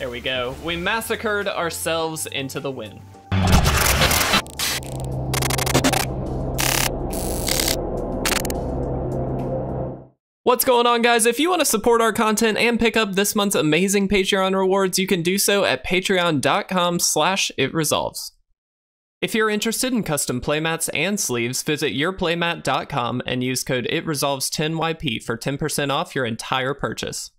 There we go. We massacred ourselves into the win. What's going on guys? If you want to support our content and pick up this month's amazing Patreon rewards, you can do so at patreon.com slash itresolves. If you're interested in custom playmats and sleeves, visit yourplaymat.com and use code ITRESOLVES10YP for 10% off your entire purchase.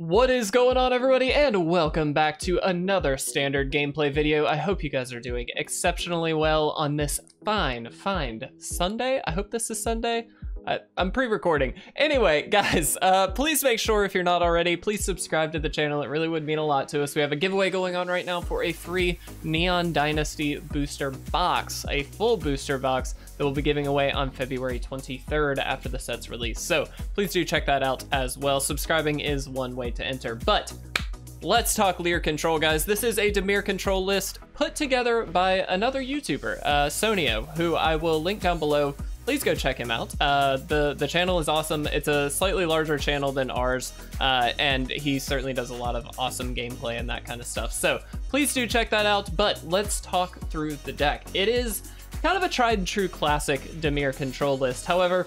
What is going on everybody and welcome back to another standard gameplay video. I hope you guys are doing exceptionally well on this fine, fine Sunday. I hope this is Sunday. I, am pre-recording. Anyway, guys, uh, please make sure if you're not already, please subscribe to the channel. It really would mean a lot to us. We have a giveaway going on right now for a free Neon Dynasty booster box, a full booster box that we'll be giving away on February 23rd after the set's release. So please do check that out as well. Subscribing is one way to enter, but let's talk Lier Control, guys. This is a Dimir Control list put together by another YouTuber, uh, Sonio, who I will link down below please go check him out. Uh, the the channel is awesome. It's a slightly larger channel than ours, uh, and he certainly does a lot of awesome gameplay and that kind of stuff. So please do check that out. But let's talk through the deck. It is kind of a tried and true classic Dimir control list. However,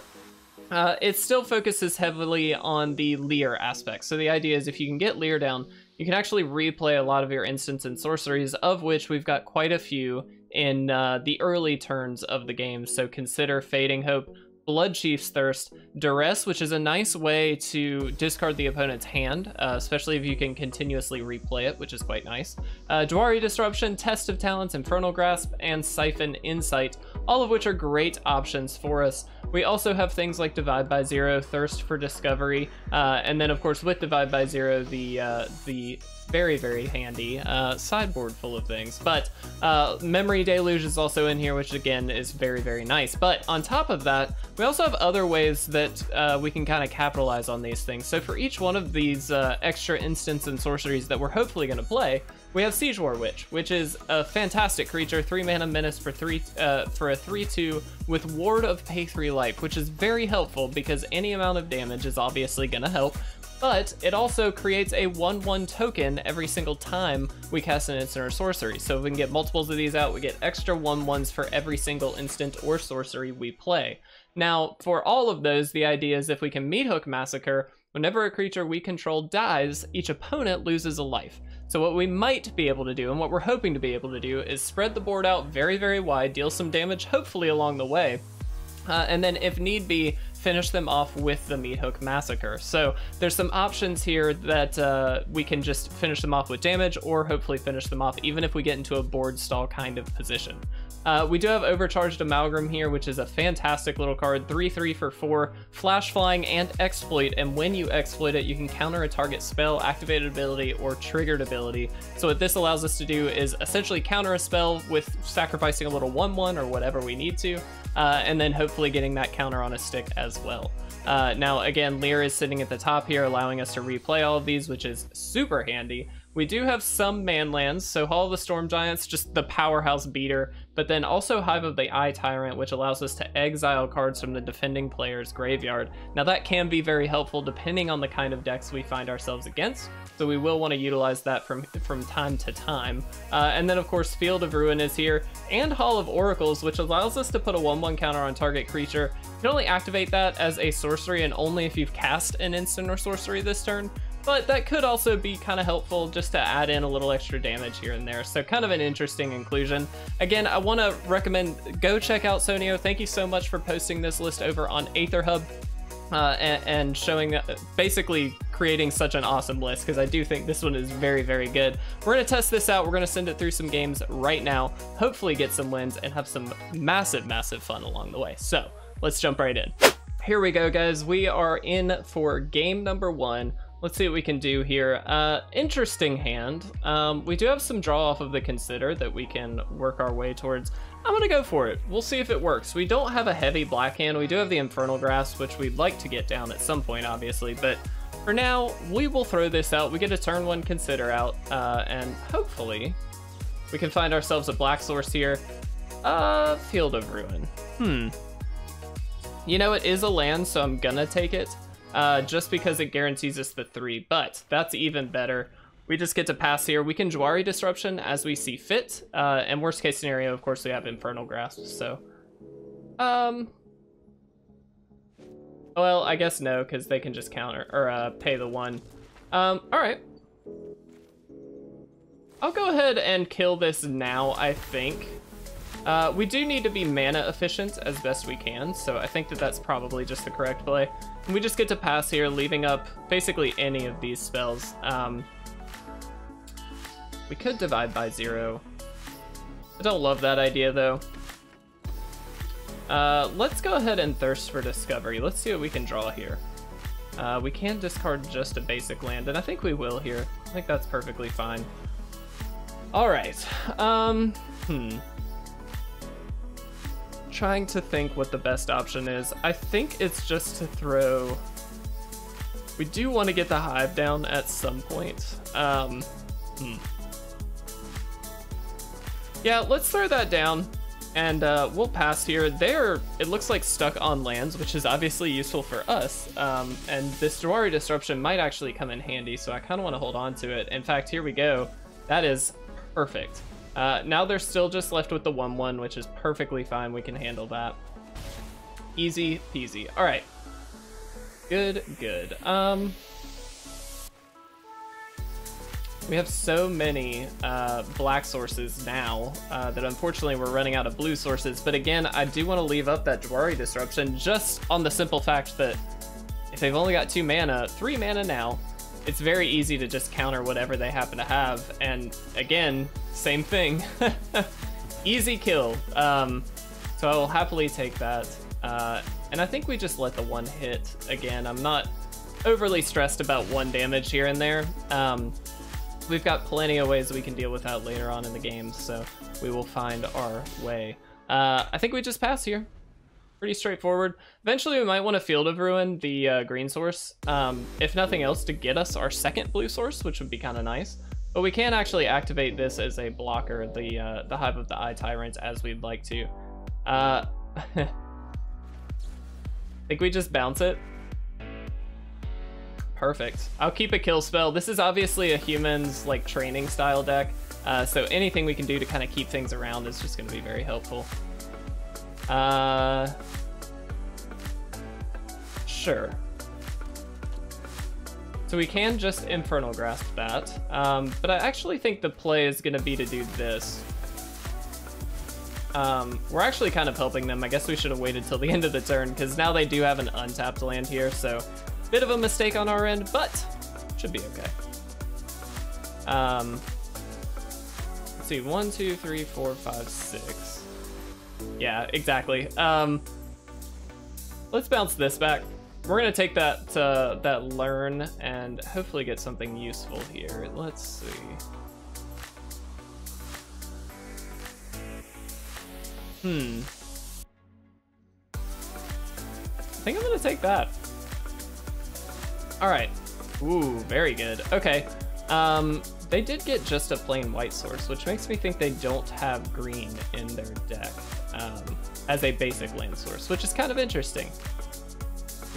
uh, it still focuses heavily on the Lier aspect. So the idea is if you can get Lier down, you can actually replay a lot of your instants and sorceries, of which we've got quite a few in uh, the early turns of the game. So consider Fading Hope, Bloodchief's Thirst, Duress, which is a nice way to discard the opponent's hand, uh, especially if you can continuously replay it, which is quite nice. Uh, Jwari Disruption, Test of Talents, Infernal Grasp, and Siphon Insight, all of which are great options for us. We also have things like Divide by Zero, Thirst for Discovery, uh, and then of course with Divide by Zero, the uh, the very, very handy uh, sideboard full of things. But uh, Memory Deluge is also in here, which again is very, very nice. But on top of that, we also have other ways that uh, we can kind of capitalize on these things. So for each one of these uh, extra instants and sorceries that we're hopefully going to play, we have Sedgemoor Witch, which is a fantastic creature, three mana menace for three uh, for a three-two with Ward of Pay three life, which is very helpful because any amount of damage is obviously gonna help. But it also creates a 1-1 token every single time we cast an instant or sorcery. So if we can get multiples of these out, we get extra 1-1s for every single instant or sorcery we play. Now, for all of those, the idea is if we can Meathook Massacre, whenever a creature we control dies, each opponent loses a life. So what we might be able to do, and what we're hoping to be able to do, is spread the board out very, very wide, deal some damage, hopefully along the way, uh, and then if need be, finish them off with the Meathook Massacre. So there's some options here that uh, we can just finish them off with damage or hopefully finish them off even if we get into a board stall kind of position. Uh, we do have Overcharged Amalgam here, which is a fantastic little card. 3-3 for 4, Flash Flying and Exploit, and when you exploit it, you can counter a target spell, activated ability, or triggered ability. So what this allows us to do is essentially counter a spell with sacrificing a little 1-1 or whatever we need to, uh, and then hopefully getting that counter on a stick as well. Uh, now, again, Lier is sitting at the top here, allowing us to replay all of these, which is super handy. We do have some manlands, so Hall of the Storm Giants, just the powerhouse beater, but then also Hive of the Eye Tyrant, which allows us to exile cards from the defending player's graveyard. Now that can be very helpful depending on the kind of decks we find ourselves against, so we will want to utilize that from, from time to time. Uh, and then of course Field of Ruin is here, and Hall of Oracles, which allows us to put a 1-1 counter on target creature. You can only activate that as a sorcery and only if you've cast an instant or sorcery this turn, but that could also be kind of helpful just to add in a little extra damage here and there. So kind of an interesting inclusion. Again, I want to recommend go check out Sonio. Thank you so much for posting this list over on AetherHub. Uh, and, and, showing uh, basically creating such an awesome list because I do think this one is very, very good. We're going to test this out. We're going to send it through some games right now, hopefully get some wins and have some massive, massive fun along the way. So let's jump right in. Here we go, guys. We are in for game number one. Let's see what we can do here. Uh, interesting hand. Um, we do have some draw off of the Consider that we can work our way towards. I'm gonna go for it. We'll see if it works. We don't have a heavy black hand. We do have the Infernal Grasp, which we'd like to get down at some point, obviously, but for now, we will throw this out. We get a turn one Consider out, uh, and hopefully we can find ourselves a black source here. Uh, Field of Ruin. Hmm. You know, it is a land, so I'm gonna take it uh, just because it guarantees us the three, but that's even better. we just get to pass here. We can Jwari Disruption as we see fit. Uh, and worst case scenario, of course, we have Infernal Grasp, so... Um... Well, I guess no, because they can just counter, or uh, pay the one. Um, alright. I'll go ahead and kill this now, I think. Uh, we do need to be mana efficient as best we can, so I think that that's probably just the correct play. And we just get to pass here, leaving up basically any of these spells. Um, we could divide by zero. I don't love that idea, though. Uh, let's go ahead and thirst for discovery. Let's see what we can draw here. Uh, we can discard just a basic land, and I think we will here. I think that's perfectly fine. All right. Um, hmm trying to think what the best option is. I think it's just to throw... We do want to get the hive down at some point. Um, hmm. Yeah, let's throw that down and uh, we'll pass here. They're, it looks like stuck on lands, which is obviously useful for us. Um, and this Jwari Disruption might actually come in handy, so I kind of want to hold on to it. In fact, here we go. That is perfect. Uh, now they're still just left with the 1-1, which is perfectly fine. We can handle that. Easy peasy. All right. Good, good. Um, we have so many uh, black sources now uh, that unfortunately we're running out of blue sources. But again, I do want to leave up that Jwari Disruption just on the simple fact that if they've only got two mana, three mana now, it's very easy to just counter whatever they happen to have. And again, same thing. easy kill. Um, so I will happily take that. Uh, and I think we just let the one hit again. I'm not overly stressed about one damage here and there. Um, we've got plenty of ways we can deal with that later on in the game, so we will find our way. Uh, I think we just pass here pretty straightforward. Eventually, we might want to Field of Ruin the uh, green source, um, if nothing else, to get us our second blue source, which would be kind of nice. But we can actually activate this as a blocker, the uh, the Hive of the Eye Tyrants, as we'd like to. Uh, think we just bounce it. Perfect. I'll keep a kill spell. This is obviously a human's like training style deck, uh, so anything we can do to kind of keep things around is just going to be very helpful. Uh, sure. So we can just Infernal Grasp that, um, but I actually think the play is going to be to do this. Um, we're actually kind of helping them. I guess we should have waited till the end of the turn, because now they do have an untapped land here, so bit of a mistake on our end, but should be okay. Um, let's see, one, two, three, four, five, six. Yeah, exactly. Um, let's bounce this back. We're gonna take that uh, that learn and hopefully get something useful here. Let's see. Hmm. I think I'm gonna take that. All right. Ooh, very good. Okay. Um, they did get just a plain white source, which makes me think they don't have green in their deck um, as a basic land source, which is kind of interesting.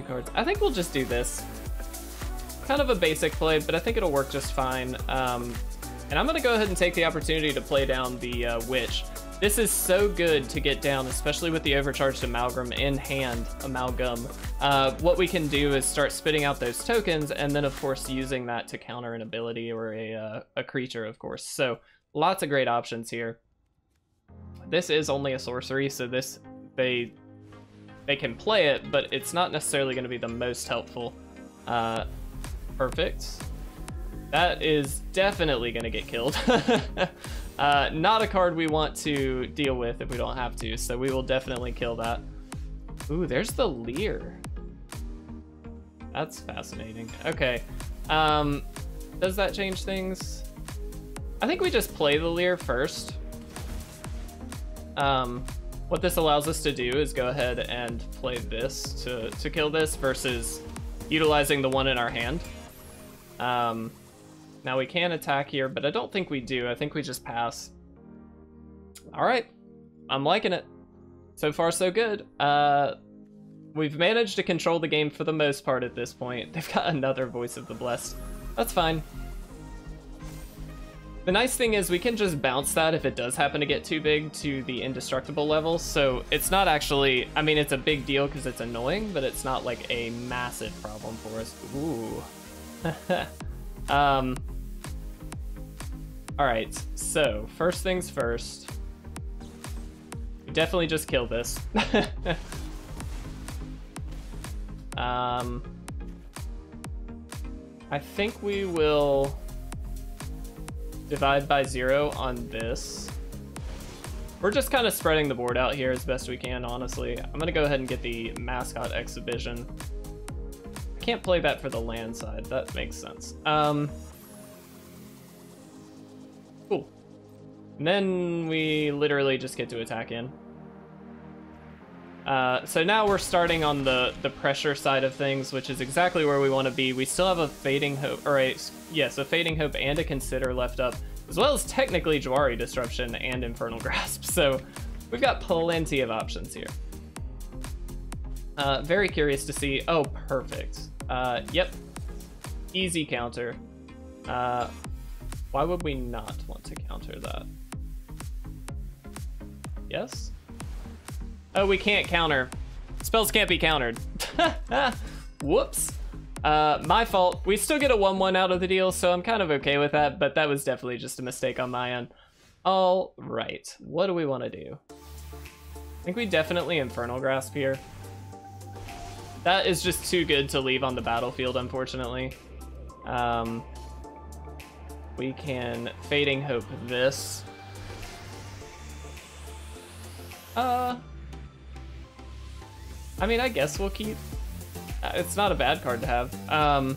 Cards. I think we'll just do this. Kind of a basic play, but I think it'll work just fine. Um, and I'm gonna go ahead and take the opportunity to play down the uh, Witch. This is so good to get down, especially with the overcharged amalgam in hand, amalgam. Uh, what we can do is start spitting out those tokens, and then of course using that to counter an ability or a, uh, a creature, of course. So lots of great options here. This is only a sorcery, so this they they can play it, but it's not necessarily going to be the most helpful. Uh, perfect. That is definitely going to get killed. uh, not a card we want to deal with if we don't have to, so we will definitely kill that. Ooh, there's the Lier. That's fascinating. Okay. Um, does that change things? I think we just play the Lier first. Um, what this allows us to do is go ahead and play this to, to kill this versus utilizing the one in our hand. Um, now we can attack here, but I don't think we do. I think we just pass. All right, I'm liking it. So far, so good. Uh, we've managed to control the game for the most part at this point. They've got another Voice of the Blessed. That's fine. The nice thing is we can just bounce that if it does happen to get too big to the indestructible level, so it's not actually, I mean, it's a big deal because it's annoying, but it's not like a massive problem for us. Ooh. um, all right, so first things first, we definitely just kill this. um, I think we will divide by zero on this. We're just kind of spreading the board out here as best we can, honestly. I'm gonna go ahead and get the mascot exhibition. I can't play that for the land side, that makes sense. Um, cool. And then we literally just get to attack in. Uh, so now we're starting on the, the pressure side of things, which is exactly where we want to be. We still have a Fading Hope, or a, yes, a Fading Hope and a Consider left up, as well as technically Jwari Disruption and Infernal Grasp, so we've got plenty of options here. Uh, very curious to see, oh, perfect. Uh, yep, easy counter. Uh, why would we not want to counter that? Yes? Oh, we can't counter. Spells can't be countered. Whoops. Uh, my fault. We still get a 1-1 out of the deal, so I'm kind of okay with that, but that was definitely just a mistake on my end. All right, what do we want to do? I think we definitely Infernal Grasp here. That is just too good to leave on the battlefield, unfortunately. Um, we can Fading Hope this. Uh, I mean, I guess we'll keep... Uh, it's not a bad card to have. Um,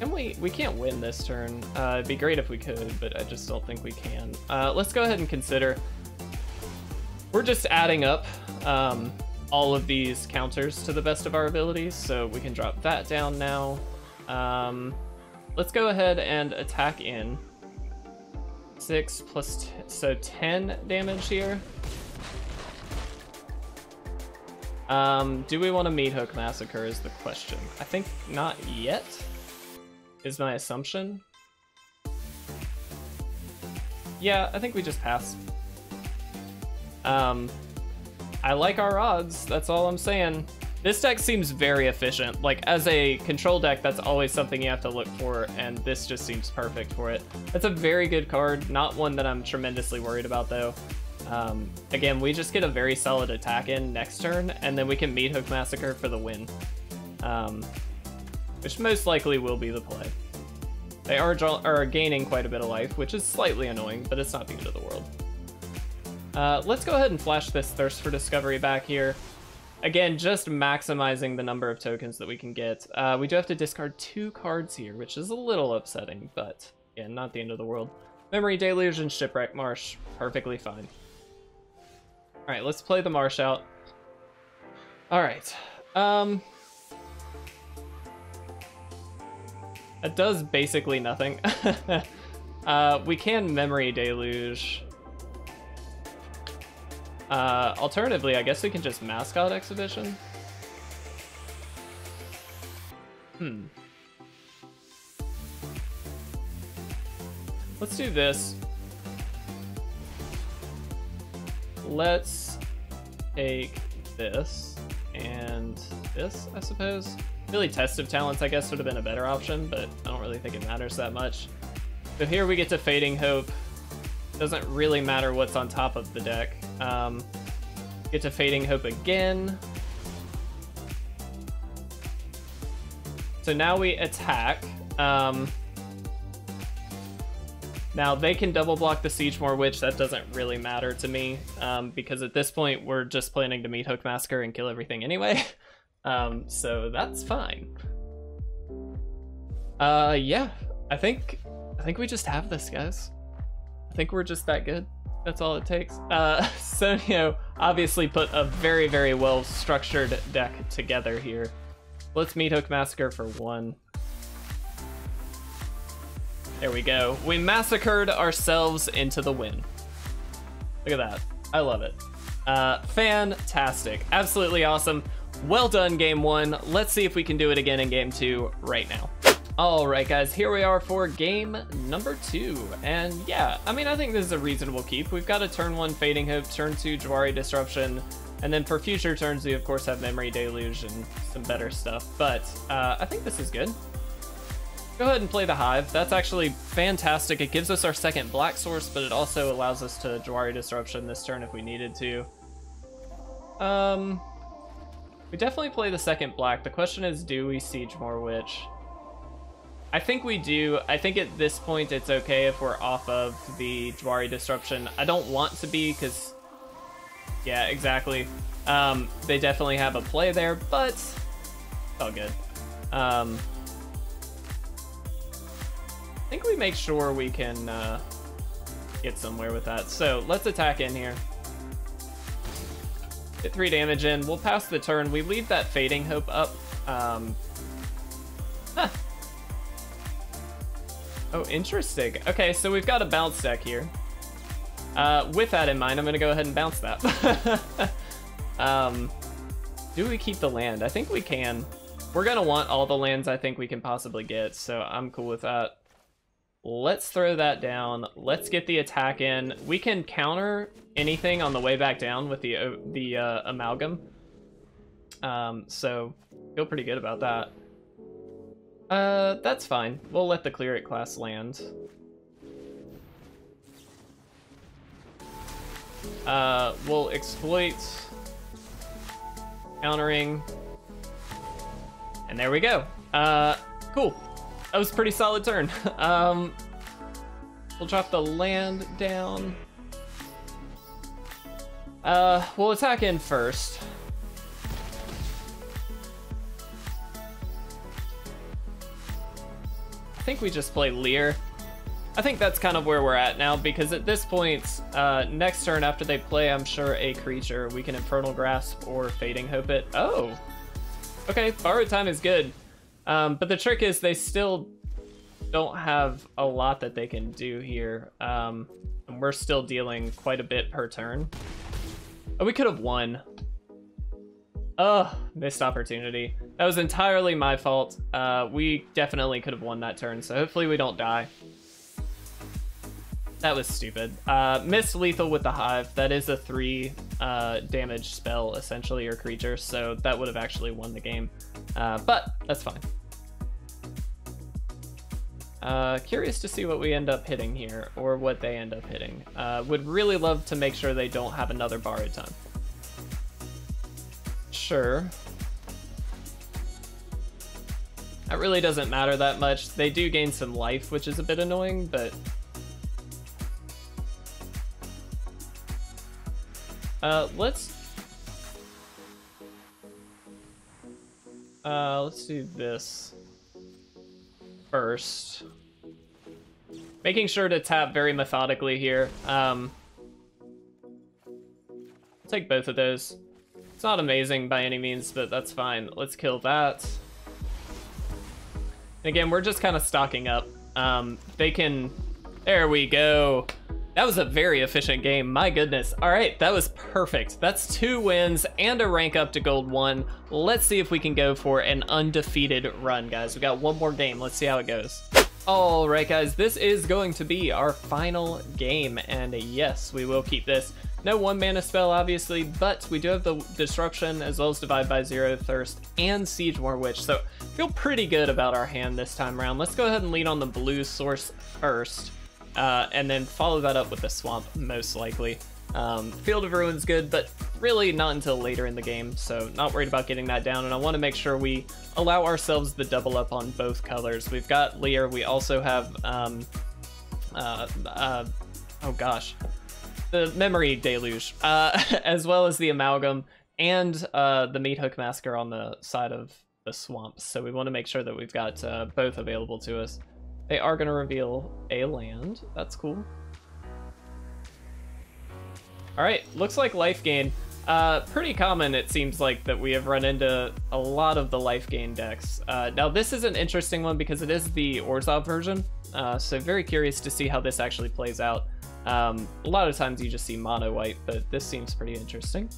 and we, we can't win this turn. Uh, it'd be great if we could, but I just don't think we can. Uh, let's go ahead and consider... We're just adding up um, all of these counters to the best of our abilities, so we can drop that down now. Um, let's go ahead and attack in. 6 plus, so 10 damage here. Um, do we want to meathook massacre is the question. I think not yet, is my assumption. Yeah, I think we just pass. Um, I like our odds, that's all I'm saying. This deck seems very efficient. Like, as a control deck, that's always something you have to look for, and this just seems perfect for it. That's a very good card, not one that I'm tremendously worried about, though. Um, again, we just get a very solid attack in next turn, and then we can Meathook Massacre for the win. Um, which most likely will be the play. They are, are gaining quite a bit of life, which is slightly annoying, but it's not the end of the world. Uh, let's go ahead and flash this Thirst for Discovery back here. Again, just maximizing the number of tokens that we can get. Uh, we do have to discard two cards here, which is a little upsetting, but yeah, not the end of the world. Memory Deluge and Shipwreck Marsh, perfectly fine. All right, let's play the marsh out. All right. Um, it does basically nothing. uh, we can memory deluge. Uh, alternatively, I guess we can just mascot exhibition. Hmm. Let's do this. Let's take this and this, I suppose. Really, Test of Talents, I guess, would have been a better option, but I don't really think it matters that much. So here we get to Fading Hope. Doesn't really matter what's on top of the deck. Um, get to Fading Hope again. So now we attack. Um, now, they can double block the Sedgemoor Witch, that doesn't really matter to me, um, because at this point, we're just planning to Meathook Massacre and kill everything anyway. um, so that's fine. Uh, yeah, I think, I think we just have this, guys. I think we're just that good. That's all it takes. Uh, Sonio obviously put a very, very well-structured deck together here. Let's Meathook Massacre for one. There we go. We massacred ourselves into the win. Look at that. I love it. Uh, fantastic. Absolutely awesome. Well done, game one. Let's see if we can do it again in game two right now. Alright guys, here we are for game number two. And yeah, I mean, I think this is a reasonable keep. We've got a turn one Fading Hope, turn two Jwari Disruption, and then for future turns we of course have Memory Deluge and some better stuff. But uh, I think this is good. Go ahead and play the Hive. That's actually fantastic. It gives us our second black source, but it also allows us to Jwari Disruption this turn if we needed to. Um, we definitely play the second black. The question is, do we Sedgemoor Witch? I think we do. I think at this point it's okay if we're off of the Jwari Disruption. I don't want to be because, yeah, exactly. Um, they definitely have a play there, but all good. Um, think we make sure we can uh, get somewhere with that. So let's attack in here. Get three damage in. We'll pass the turn. We leave that Fading Hope up. Um, huh. Oh, interesting. Okay, so we've got a bounce deck here. Uh, with that in mind, I'm gonna go ahead and bounce that. um, do we keep the land? I think we can. We're gonna want all the lands I think we can possibly get, so I'm cool with that. Let's throw that down. Let's get the attack in. We can counter anything on the way back down with the uh, the uh, amalgam. Um, so feel pretty good about that. Uh, that's fine. We'll let the Cleric class land. Uh, we'll exploit countering. And there we go. Uh, cool. That was pretty solid turn. um, we'll drop the land down. Uh, we'll attack in first. I think we just play Lier. I think that's kind of where we're at now, because at this point, uh, next turn after they play, I'm sure, a creature, we can Infernal Grasp or Fading Hope it. Oh! Okay, Borrowed Time is good. Um, but the trick is they still don't have a lot that they can do here. Um, and we're still dealing quite a bit per turn. Oh, we could have won. Ugh, missed opportunity. That was entirely my fault. Uh, we definitely could have won that turn, so hopefully we don't die. That was stupid. Uh, missed lethal with the Hive. That is a three uh, damage spell, essentially, or creature, so that would have actually won the game. Uh, but that's fine. Uh, curious to see what we end up hitting here, or what they end up hitting. Uh, would really love to make sure they don't have another borrowed time sure. That really doesn't matter that much. They do gain some life, which is a bit annoying, but... Uh, let's... Uh, let's do this first. Making sure to tap very methodically here. Um, take both of those. It's not amazing by any means, but that's fine. Let's kill that. And again, we're just kind of stocking up. Um, they can... There we go. That was a very efficient game, my goodness. All right, that was perfect. That's two wins and a rank up to gold one. Let's see if we can go for an undefeated run, guys. We got one more game, let's see how it goes. All right, guys, this is going to be our final game, and yes, we will keep this. No one mana spell, obviously, but we do have the Disruption as well as Divide by Zero, Thirst, and Sedgemoor Witch, so feel pretty good about our hand this time around. Let's go ahead and lead on the blue source first, uh, and then follow that up with the Swamp, most likely. Um, Field of Ruin's good, but really not until later in the game, so not worried about getting that down, and I want to make sure we allow ourselves the double up on both colors. We've got Lier, we also have, um, uh, uh, oh gosh, the memory deluge, uh, as well as the amalgam and uh, the Meathook Massacre on the side of the swamps. So we want to make sure that we've got uh, both available to us. They are going to reveal a land. That's cool. All right, looks like life gain. Uh, pretty common, it seems like, that we have run into a lot of the life gain decks. Uh, now, this is an interesting one because it is the Orzhov version, uh, so very curious to see how this actually plays out. Um, a lot of times you just see mono white, but this seems pretty interesting.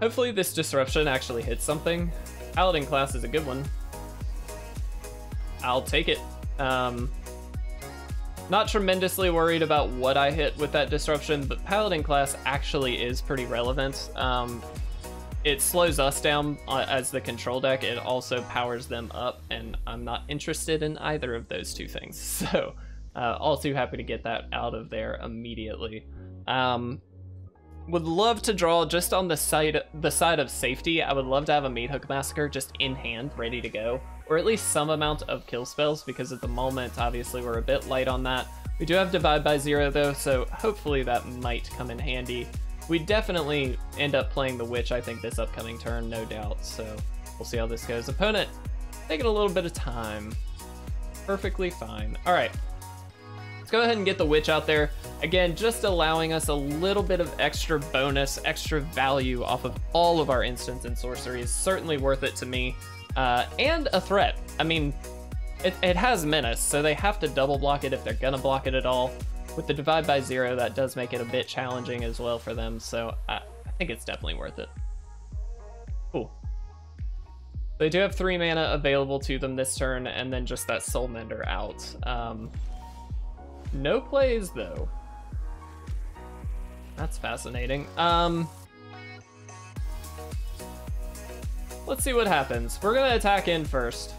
Hopefully this disruption actually hits something. Paladin class is a good one. I'll take it. Um, not tremendously worried about what I hit with that disruption, but Paladin class actually is pretty relevant. Um, it slows us down uh, as the control deck. It also powers them up, and I'm not interested in either of those two things. So, uh, all too happy to get that out of there immediately. Um, would love to draw just on the side the side of safety. I would love to have a Meathook Massacre just in hand, ready to go, or at least some amount of kill spells, because at the moment, obviously, we're a bit light on that. We do have Divide by Zero, though, so hopefully that might come in handy. We definitely end up playing the Witch, I think, this upcoming turn, no doubt, so we'll see how this goes. Opponent, taking a little bit of time. Perfectly fine. All right, let's go ahead and get the Witch out there. Again, just allowing us a little bit of extra bonus, extra value off of all of our instants and sorcery is certainly worth it to me. Uh, and a threat. I mean, it, it has menace, so they have to double block it if they're gonna block it at all. With the divide by zero, that does make it a bit challenging as well for them, so I, I think it's definitely worth it. Cool. They do have three mana available to them this turn, and then just that Soulmender out. Um, no plays, though. That's fascinating. Um, let's see what happens. We're gonna attack in first.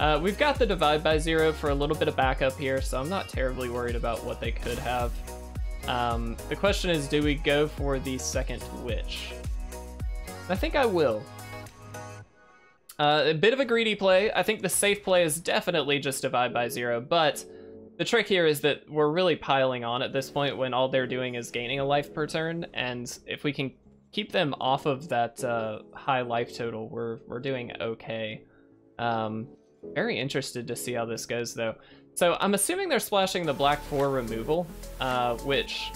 Uh, we've got the divide by zero for a little bit of backup here, so I'm not terribly worried about what they could have. Um, the question is, do we go for the second witch? I think I will. Uh, a bit of a greedy play. I think the safe play is definitely just divide by zero, but the trick here is that we're really piling on at this point when all they're doing is gaining a life per turn, and if we can keep them off of that uh, high life total, we're, we're doing okay. Um, very interested to see how this goes, though. So I'm assuming they're splashing the black 4 removal, uh, which,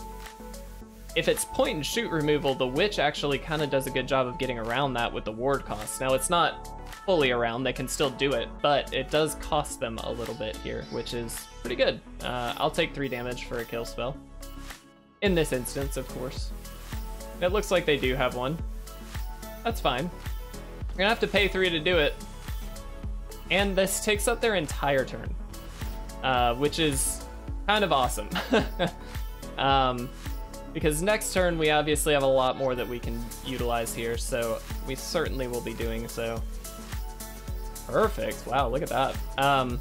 if it's point and shoot removal, the Witch actually kind of does a good job of getting around that with the ward cost. Now, it's not fully around, they can still do it, but it does cost them a little bit here, which is pretty good. Uh, I'll take 3 damage for a kill spell. In this instance, of course. It looks like they do have one. That's fine. We're gonna have to pay 3 to do it, and this takes up their entire turn, uh, which is kind of awesome. um, because next turn we obviously have a lot more that we can utilize here, so we certainly will be doing so. Perfect. Wow, look at that. Um,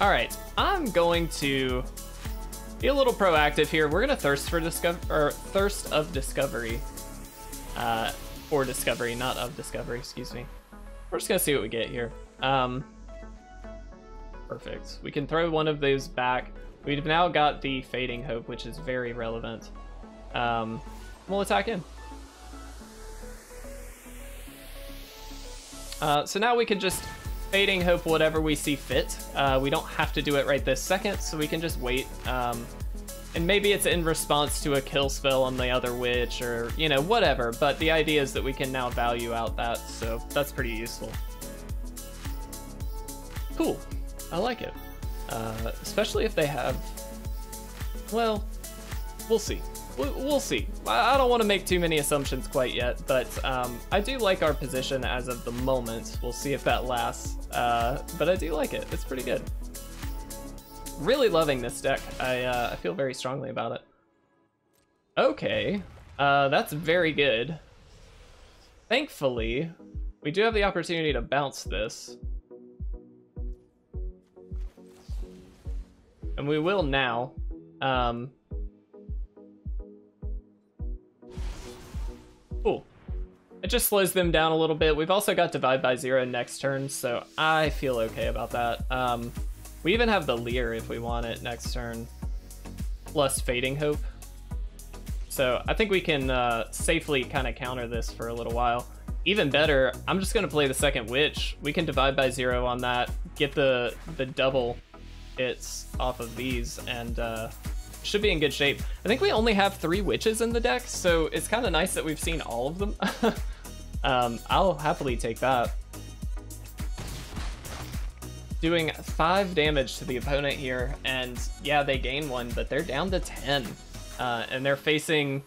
all right, I'm going to be a little proactive here. We're gonna thirst for discover or thirst of discovery. Uh, for discovery, not of discovery. Excuse me. We're just gonna see what we get here. Um, perfect. We can throw one of those back. We've now got the Fading Hope, which is very relevant. Um, we'll attack in. Uh, so now we can just Fading Hope whatever we see fit. Uh, we don't have to do it right this second, so we can just wait. Um, and maybe it's in response to a kill spell on the other witch or, you know, whatever. But the idea is that we can now value out that, so that's pretty useful. Cool. I like it. Uh, especially if they have... Well, we'll see. We'll see. I don't want to make too many assumptions quite yet, but um, I do like our position as of the moment. We'll see if that lasts, uh, but I do like it. It's pretty good really loving this deck. I, uh, I feel very strongly about it. Okay, uh, that's very good. Thankfully, we do have the opportunity to bounce this. And we will now. Um, cool. It just slows them down a little bit. We've also got Divide by Zero next turn, so I feel okay about that. Um, we even have the Lier if we want it next turn, plus Fading Hope. So I think we can uh, safely kind of counter this for a little while. Even better, I'm just gonna play the second Witch. We can divide by zero on that, get the, the double hits off of these, and uh, should be in good shape. I think we only have three witches in the deck, so it's kind of nice that we've seen all of them. um, I'll happily take that. Doing five damage to the opponent here, and yeah, they gain one, but they're down to 10. Uh, and they're facing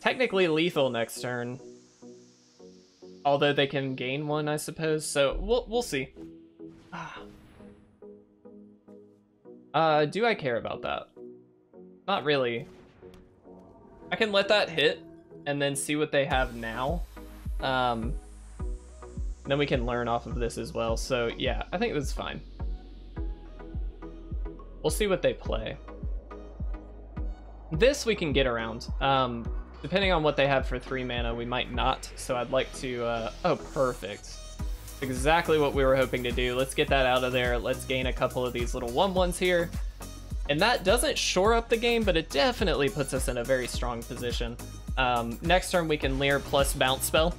technically lethal next turn. Although they can gain one, I suppose, so we'll, we'll see. Uh, do I care about that? Not really. I can let that hit and then see what they have now. Um, then we can learn off of this as well. So yeah, I think it was fine. We'll see what they play. This we can get around. Um, depending on what they have for three mana, we might not. So I'd like to, uh, oh, perfect. Exactly what we were hoping to do. Let's get that out of there. Let's gain a couple of these little one ones here. And that doesn't shore up the game, but it definitely puts us in a very strong position. Um, next turn we can Lier plus bounce spell,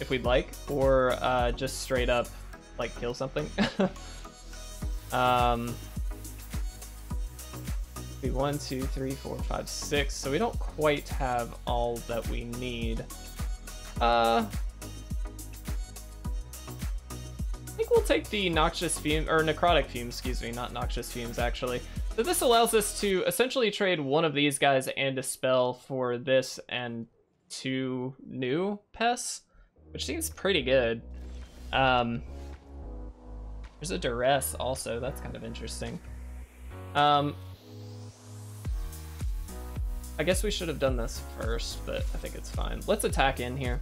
if we'd like, or uh, just straight up, like, kill something. um, be one, two, three, four, five, six. So we don't quite have all that we need. Uh, I think we'll take the noxious fume or necrotic fume, excuse me, not noxious fumes actually. So this allows us to essentially trade one of these guys and a spell for this and two new pests, which seems pretty good. Um, there's a duress also, that's kind of interesting. Um, I guess we should have done this first, but I think it's fine. Let's attack in here.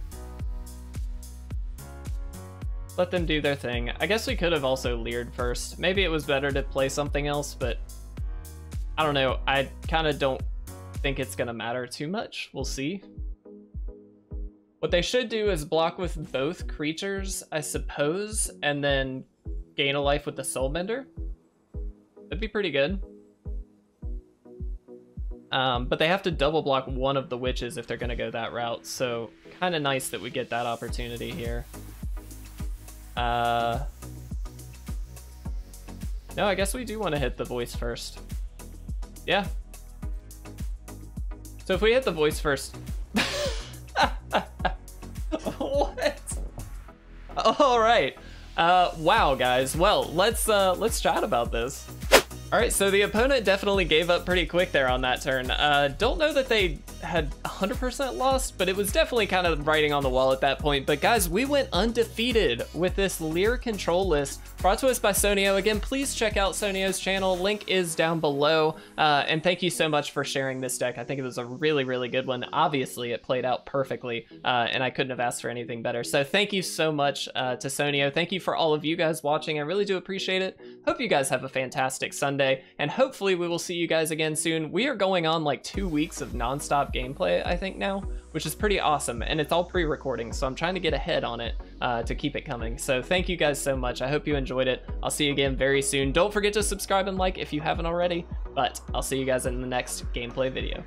Let them do their thing. I guess we could have also leered first. Maybe it was better to play something else, but I don't know. I kind of don't think it's going to matter too much. We'll see. What they should do is block with both creatures, I suppose, and then gain a life with the Soulmender. That'd be pretty good. Um, but they have to double block one of the witches if they're going to go that route. So kind of nice that we get that opportunity here. Uh, no, I guess we do want to hit the voice first. Yeah. So if we hit the voice first... what? All right. Uh, wow, guys. Well, let's uh, let's chat about this. All right, so the opponent definitely gave up pretty quick there on that turn. Uh, don't know that they had 100% lost, but it was definitely kind of writing on the wall at that point. But guys, we went undefeated with this Lier control list brought to us by Sonio. Again, please check out Sonio's channel. Link is down below. Uh, and thank you so much for sharing this deck. I think it was a really, really good one. Obviously, it played out perfectly, uh, and I couldn't have asked for anything better. So thank you so much uh, to Sonio. Thank you for all of you guys watching. I really do appreciate it. Hope you guys have a fantastic Sunday, and hopefully we will see you guys again soon. We are going on like two weeks of nonstop gameplay, I think now, which is pretty awesome. And it's all pre-recording, so I'm trying to get ahead on it uh, to keep it coming. So thank you guys so much. I hope you enjoyed it. I'll see you again very soon. Don't forget to subscribe and like if you haven't already, but I'll see you guys in the next gameplay video.